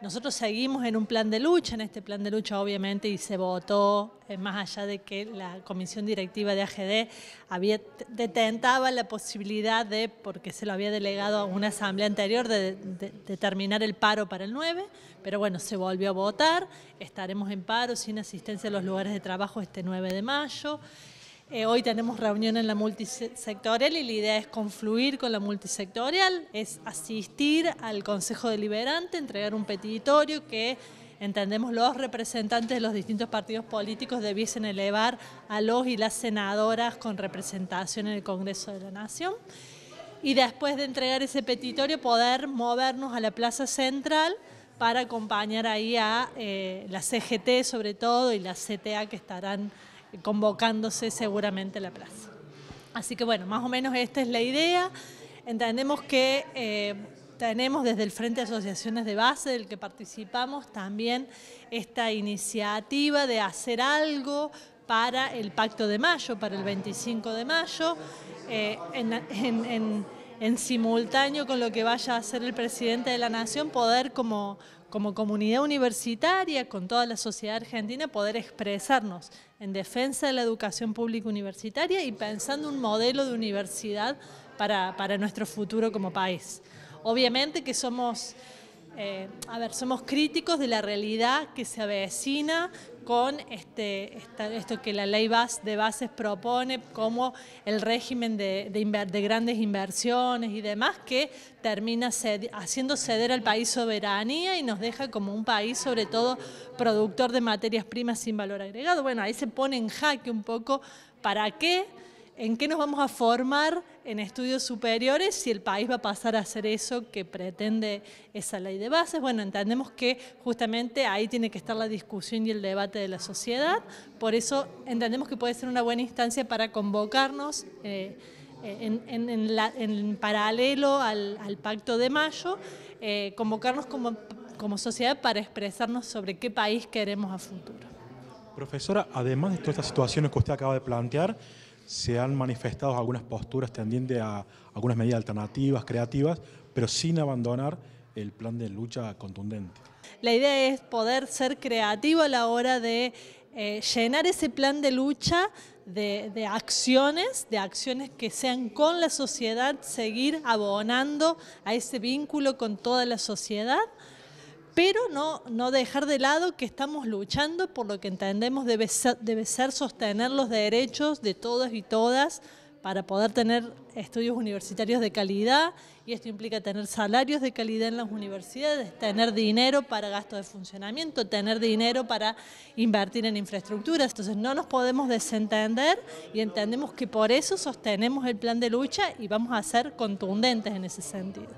nosotros seguimos en un plan de lucha, en este plan de lucha obviamente, y se votó, eh, más allá de que la comisión directiva de AGD había, detentaba la posibilidad de, porque se lo había delegado a una asamblea anterior, de, de terminar el paro para el 9, pero bueno, se volvió a votar, estaremos en paro sin asistencia a los lugares de trabajo este 9 de mayo. Eh, hoy tenemos reunión en la multisectorial y la idea es confluir con la multisectorial, es asistir al Consejo Deliberante, entregar un petitorio que entendemos los representantes de los distintos partidos políticos debiesen elevar a los y las senadoras con representación en el Congreso de la Nación. Y después de entregar ese petitorio poder movernos a la Plaza Central para acompañar ahí a eh, la CGT sobre todo y la CTA que estarán convocándose seguramente la plaza. Así que bueno, más o menos esta es la idea. Entendemos que eh, tenemos desde el Frente de Asociaciones de Base, del que participamos, también esta iniciativa de hacer algo para el Pacto de Mayo, para el 25 de mayo, eh, en, en simultáneo con lo que vaya a hacer el presidente de la Nación, poder como como comunidad universitaria, con toda la sociedad argentina, poder expresarnos en defensa de la educación pública universitaria y pensando un modelo de universidad para, para nuestro futuro como país. Obviamente que somos eh, a ver, somos críticos de la realidad que se avecina con este, esto que la ley de bases propone como el régimen de, de, grandes inversiones y demás que termina haciendo ceder al país soberanía y nos deja como un país sobre todo productor de materias primas sin valor agregado. Bueno, ahí se pone en jaque un poco para qué ¿En qué nos vamos a formar en estudios superiores si el país va a pasar a hacer eso que pretende esa ley de bases? Bueno, entendemos que justamente ahí tiene que estar la discusión y el debate de la sociedad, por eso entendemos que puede ser una buena instancia para convocarnos eh, en, paralelo al, Pacto de Mayo, eh, convocarnos como, como sociedad para expresarnos sobre qué país queremos a futuro. Profesora, además de todas estas situaciones que usted acaba de plantear, se han manifestado algunas posturas tendientes a algunas medidas alternativas, creativas, pero sin abandonar el plan de lucha contundente. La idea es poder ser creativo a la hora de eh, llenar ese plan de lucha de, de, acciones, de acciones que sean con la sociedad, seguir abonando a ese vínculo con toda la sociedad pero no, dejar de lado que estamos luchando por lo que entendemos debe ser, debe ser sostener los derechos de todas y todas para poder tener estudios universitarios de calidad y esto implica tener salarios de calidad en las universidades, tener dinero para gastos de funcionamiento, tener dinero para invertir en infraestructuras. Entonces no nos podemos desentender y entendemos que por eso sostenemos el plan de lucha y vamos a ser contundentes en ese sentido.